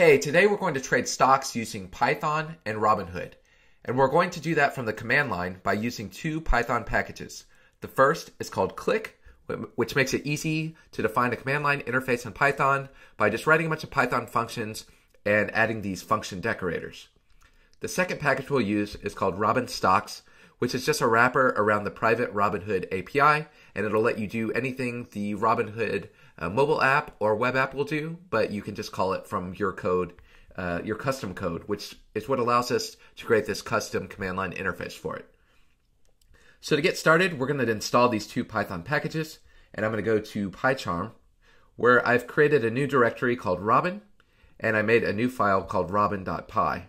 Hey, today we're going to trade stocks using Python and Robinhood. And we're going to do that from the command line by using two Python packages. The first is called click, which makes it easy to define a command line interface in Python by just writing a bunch of Python functions and adding these function decorators. The second package we'll use is called Robin Stocks, which is just a wrapper around the private Robinhood API, and it'll let you do anything the Robinhood uh, mobile app or web app will do, but you can just call it from your code, uh, your custom code, which is what allows us to create this custom command line interface for it. So to get started, we're going to install these two Python packages, and I'm going to go to PyCharm, where I've created a new directory called Robin, and I made a new file called robin.py.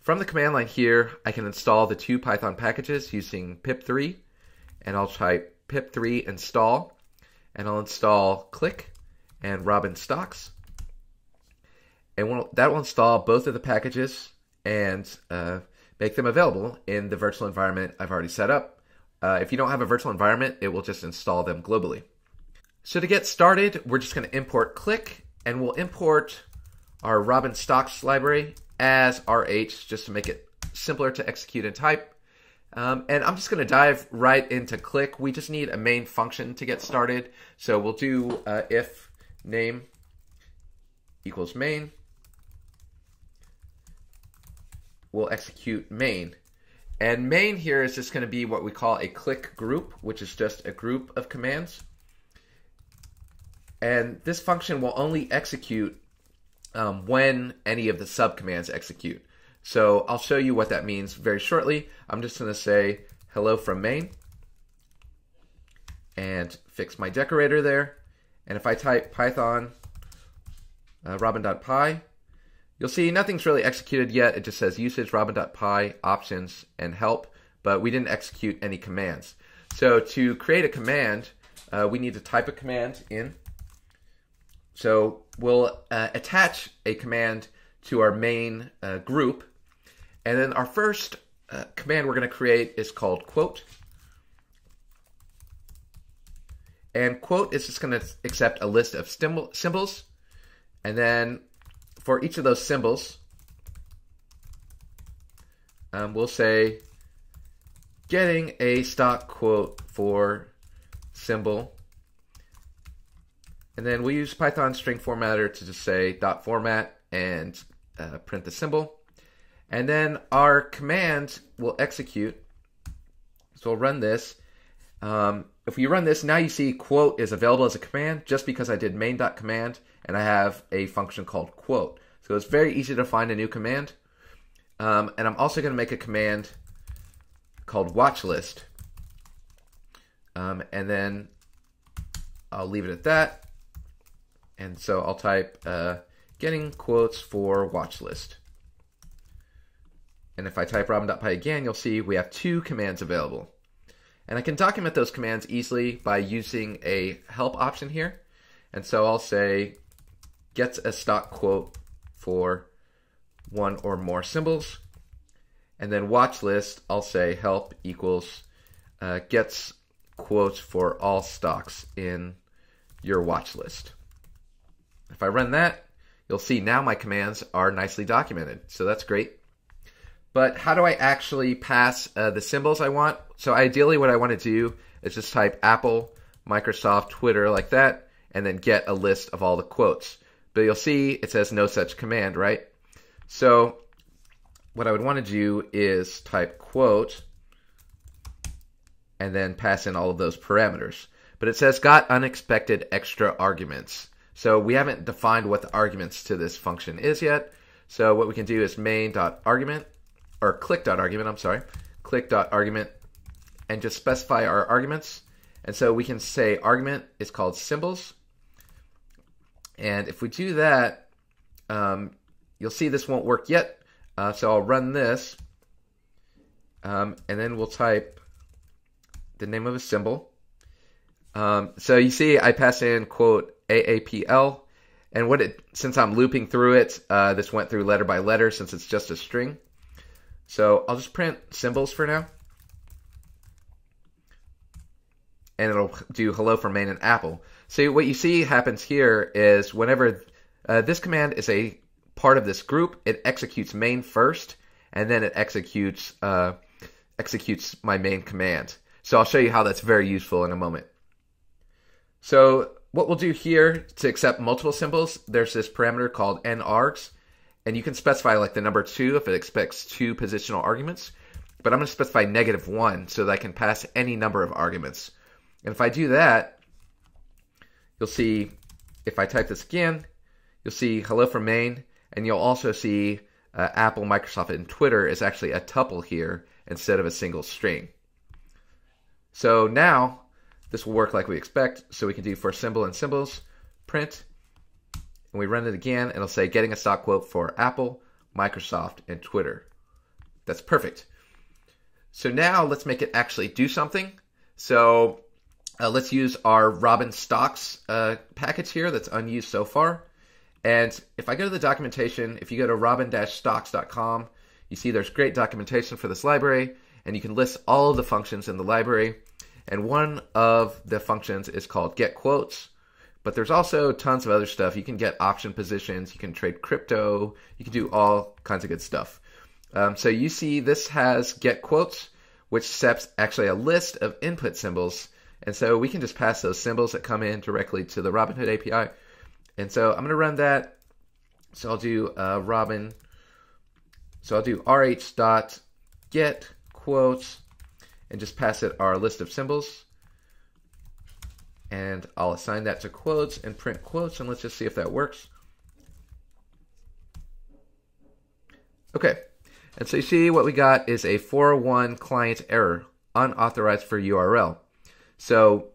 From the command line here, I can install the two Python packages using pip3, and I'll type pip3 install, and I'll install click and robin stocks. And we'll, that will install both of the packages and uh, make them available in the virtual environment I've already set up. Uh, if you don't have a virtual environment, it will just install them globally. So to get started, we're just going to import click, and we'll import our Robin stocks library as RH just to make it simpler to execute and type. Um, and I'm just going to dive right into click. We just need a main function to get started. So we'll do uh, if name equals main. We'll execute main. And main here is just going to be what we call a click group, which is just a group of commands. And this function will only execute um, when any of the subcommands execute. So I'll show you what that means very shortly. I'm just going to say hello from main and fix my decorator there. And if I type python uh, robin.py, you'll see nothing's really executed yet. It just says usage robin.py options and help, but we didn't execute any commands. So to create a command, uh, we need to type a command in so we'll uh, attach a command to our main uh, group. And then our first uh, command we're going to create is called quote. And quote is just going to accept a list of symbols. And then for each of those symbols, um, we'll say getting a stock quote for symbol and then we use Python string formatter to just say dot format and uh, print the symbol. And then our command will execute. So we'll run this. Um, if we run this, now you see quote is available as a command just because I did main.command and I have a function called quote. So it's very easy to find a new command. Um, and I'm also going to make a command called watchlist. Um, and then I'll leave it at that. And so I'll type uh, getting quotes for watch list. And if I type robin.py again, you'll see we have two commands available. And I can document those commands easily by using a help option here. And so I'll say gets a stock quote for one or more symbols. And then watch list, I'll say help equals uh, gets quotes for all stocks in your watch list. If I run that, you'll see now my commands are nicely documented. So that's great. But how do I actually pass uh, the symbols I want? So ideally what I want to do is just type Apple, Microsoft, Twitter like that, and then get a list of all the quotes. But you'll see it says no such command, right? So what I would want to do is type quote and then pass in all of those parameters. But it says got unexpected extra arguments. So we haven't defined what the arguments to this function is yet. So what we can do is main.argument, or click.argument, I'm sorry, click.argument, and just specify our arguments. And so we can say argument is called symbols. And if we do that, um, you'll see this won't work yet. Uh, so I'll run this, um, and then we'll type the name of a symbol. Um, so you see I pass in, quote, AAPL. And what it, since I'm looping through it, uh, this went through letter by letter since it's just a string. So I'll just print symbols for now. And it'll do hello from main and apple. So what you see happens here is whenever Uh, this command is a part of this group. It executes main first, and then it executes uh, executes my main command. So I'll show you how that's very useful in a moment. So what we'll do here to accept multiple symbols, there's this parameter called nargs, and you can specify like the number two if it expects two positional arguments, but I'm going to specify negative one so that I can pass any number of arguments. And if I do that, you'll see if I type this again, you'll see hello from main, and you'll also see uh, Apple, Microsoft, and Twitter is actually a tuple here instead of a single string. So now this will work like we expect. So we can do for symbol and symbols, print, and we run it again, and it'll say getting a stock quote for Apple, Microsoft, and Twitter. That's perfect. So now let's make it actually do something. So uh, let's use our Robin stocks uh, package here that's unused so far. And if I go to the documentation, if you go to robin-stocks.com, you see there's great documentation for this library, and you can list all of the functions in the library. And one of the functions is called get quotes. But there's also tons of other stuff. You can get option positions, you can trade crypto, you can do all kinds of good stuff. Um, so you see this has get quotes, which sets actually a list of input symbols. And so we can just pass those symbols that come in directly to the Robinhood API. And so I'm going to run that. So I'll do uh, Robin. So I'll do rh dot get quotes and just pass it our list of symbols. And I'll assign that to quotes and print quotes, and let's just see if that works. Okay, and so you see what we got is a 401 client error, unauthorized for URL. So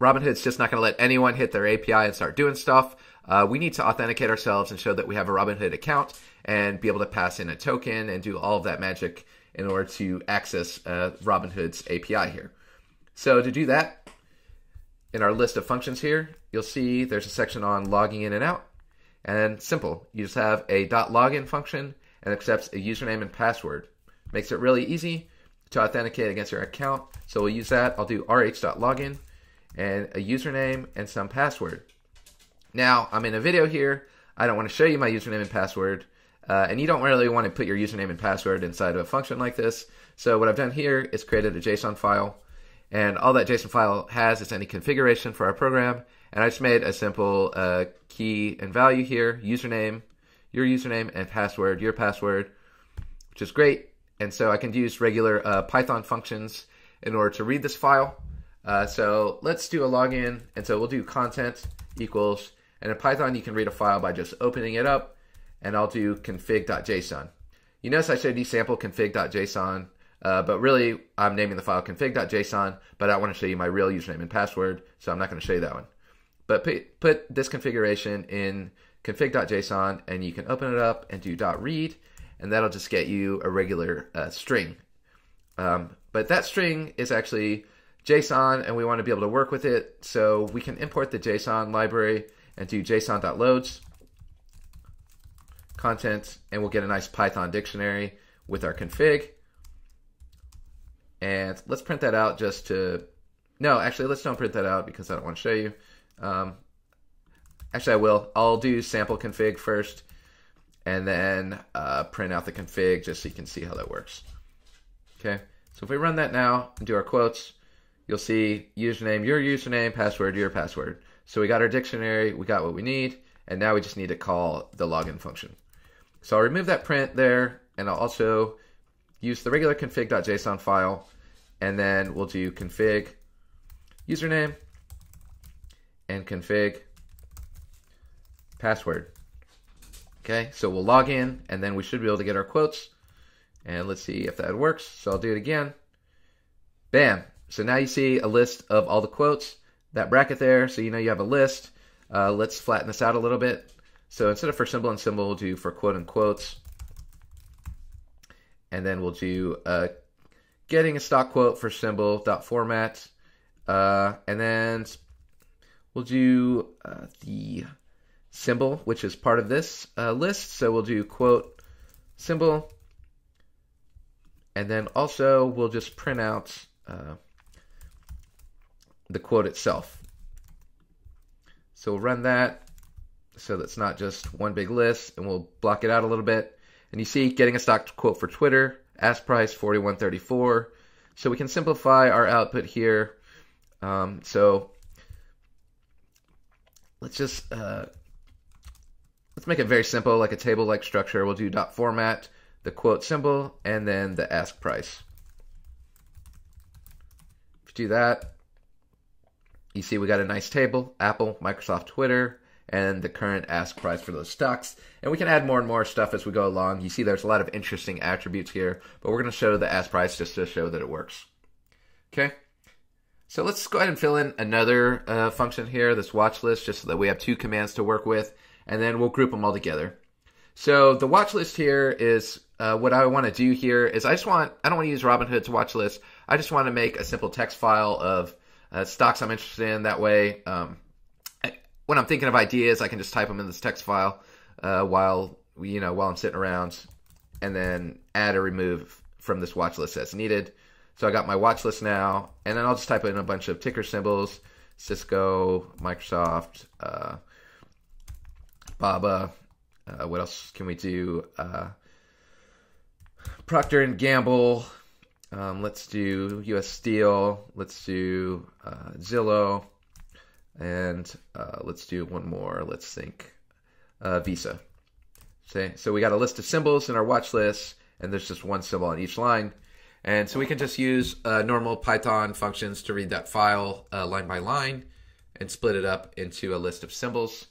Robinhood's just not going to let anyone hit their API and start doing stuff. Uh, we need to authenticate ourselves and show that we have a Robinhood account and be able to pass in a token and do all of that magic in order to access uh, Robinhood's API here. So to do that, in our list of functions here, you'll see there's a section on logging in and out. And simple, you just have a .login function and accepts a username and password. Makes it really easy to authenticate against your account. So we'll use that. I'll do rh.login and a username and some password. Now, I'm in a video here. I don't want to show you my username and password. Uh, and you don't really want to put your username and password inside of a function like this. So what I've done here is created a JSON file. And all that JSON file has is any configuration for our program. And I just made a simple uh, key and value here, username, your username, and password, your password, which is great. And so I can use regular uh, Python functions in order to read this file. Uh, so let's do a login. And so we'll do content equals, and in Python you can read a file by just opening it up and I'll do config.json. You notice I said desample config.json, uh, but really I'm naming the file config.json, but I want to show you my real username and password, so I'm not going to show you that one. But put, this configuration in config.json, and you can open it up and do .read, and that'll just get you a regular uh, string. Um, but that string is actually JSON, and we want to be able to work with it, so we can import the JSON library and do json.loads content, and we'll get a nice Python dictionary with our config. And let's print that out just to, no, actually, let's don't print that out because I don't want to show you. Um, actually, I will. I'll do sample config first and then uh, print out the config just so you can see how that works. Okay, so if we run that now and do our quotes, you'll see username, your username, password, your password. So we got our dictionary, we got what we need, and now we just need to call the login function. So I'll remove that print there, and I'll also use the regular config.json file, and then we'll do config username and config password. Okay, so we'll log in, and then we should be able to get our quotes. And let's see if that works. So I'll do it again. Bam. So now you see a list of all the quotes, that bracket there, so you know you have a list. Uh, let's flatten this out a little bit. So instead of for symbol and symbol, we'll do for quote and quotes. And then we'll do uh, getting a stock quote for symbol dot format. Uh, and then we'll do uh, the symbol, which is part of this uh, list. So we'll do quote symbol. And then also we'll just print out uh, the quote itself. So we'll run that so that's not just one big list, and we'll block it out a little bit. And you see, getting a stock quote for Twitter, ask price 4134. So we can simplify our output here. Um, so let's just uh, let's make it very simple, like a table-like structure. We'll do dot format, the quote symbol, and then the ask price. If you do that, you see we got a nice table, Apple, Microsoft, Twitter, and the current ask price for those stocks. And we can add more and more stuff as we go along. You see there's a lot of interesting attributes here, but we're going to show the ask price just to show that it works. Okay. So let's go ahead and fill in another uh, function here, this watch list, just so that we have two commands to work with, and then we'll group them all together. So the watch list here is uh, what I want to do here is I just want, I don't want to use Robinhood's watch list. I just want to make a simple text file of uh, stocks I'm interested in. That way, um, when I'm thinking of ideas, I can just type them in this text file uh, while, you know, while I'm sitting around and then add or remove from this watch list as needed. So I got my watch list now, and then I'll just type in a bunch of ticker symbols, Cisco, Microsoft, uh, BABA. Uh, what else can we do? Uh, Procter and Gamble. Um, let's do U.S. Steel. Let's do uh, Zillow, and uh, let's do one more. Let's think uh, Visa. Okay, so we got a list of symbols in our watch list, and there's just one symbol on each line. And so we can just use uh, normal Python functions to read that file uh, line by line and split it up into a list of symbols.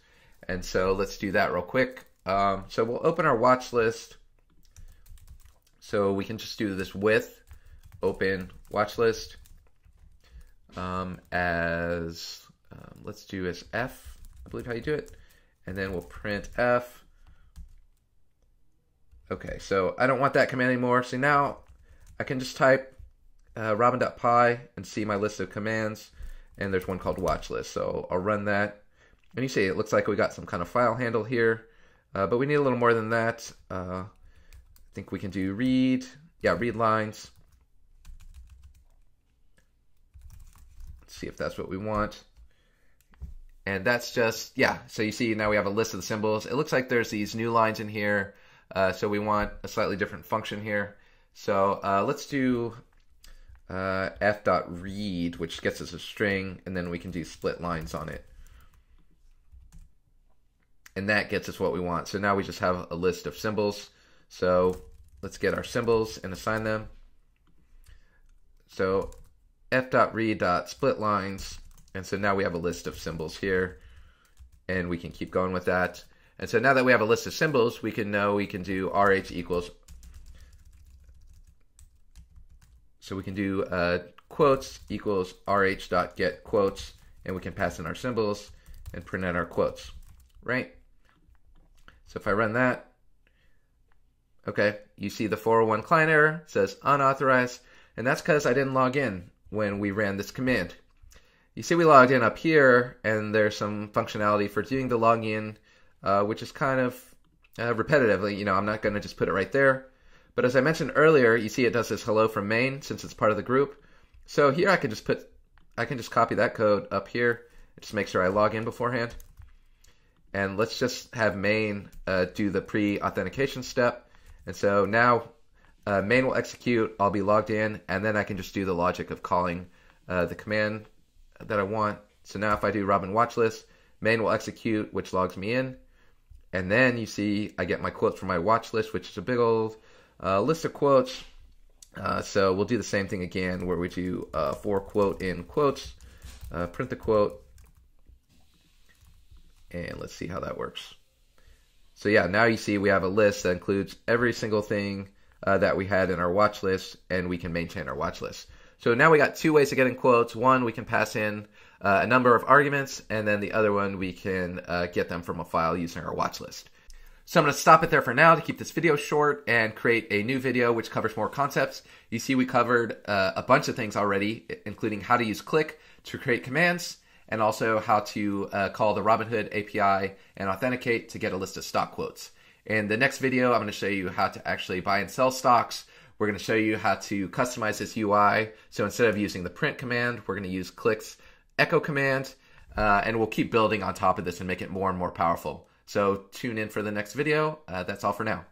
And so let's do that real quick. Um, so we'll open our watch list. So we can just do this with open watch list um, as, um, let's do as F, I believe how you do it. And then we'll print F. Okay, so I don't want that command anymore. So now I can just type uh, robin.py and see my list of commands, and there's one called watch list. So I'll run that. And you see it looks like we got some kind of file handle here, uh, but we need a little more than that. Uh, I think we can do read, yeah, read lines. Let's see if that's what we want. And that's just, yeah, so you see now we have a list of the symbols. It looks like there's these new lines in here, uh, so we want a slightly different function here. So uh, let's do uh, f.read, which gets us a string, and then we can do split lines on it. And that gets us what we want. So now we just have a list of symbols. So let's get our symbols and assign them. So f.read.split lines. And so now we have a list of symbols here. And we can keep going with that. And so now that we have a list of symbols, we can know we can do RH equals So we can do uh, quotes equals rh dot get quotes, and we can pass in our symbols and print out our quotes, right? So if I run that, okay, you see the 401 client error says unauthorized, and that's because I didn't log in when we ran this command. You see we logged in up here, and there's some functionality for doing the login, uh, which is kind of uh, repetitively. You know, I'm not going to just put it right there. But as I mentioned earlier, you see it does this hello from main since it's part of the group. So here I can just put, I can just copy that code up here. Just make sure I log in beforehand. And let's just have main uh, do the pre-authentication step. And so now uh, main will execute, I'll be logged in, and then I can just do the logic of calling uh, the command that I want. So now if I do Robin watch list, main will execute, which logs me in. And then you see I get my quotes from my watch list, which is a big old uh, list of quotes. Uh, so we'll do the same thing again where we do uh, for quote in quotes, uh, print the quote, and let's see how that works. So yeah, now you see we have a list that includes every single thing uh, that we had in our watch list, and we can maintain our watch list. So now we got two ways of getting quotes. One, we can pass in uh, a number of arguments, and then the other one, we can uh, get them from a file using our watch list. So I'm going to stop it there for now to keep this video short and create a new video which covers more concepts. You see we covered uh, a bunch of things already, including how to use Click to create commands and also how to uh, call the Robinhood API and authenticate to get a list of stock quotes. In the next video, I'm going to show you how to actually buy and sell stocks. We're going to show you how to customize this UI. So instead of using the print command, we're going to use Click's echo command, uh, and we'll keep building on top of this and make it more and more powerful. So tune in for the next video. Uh, that's all for now.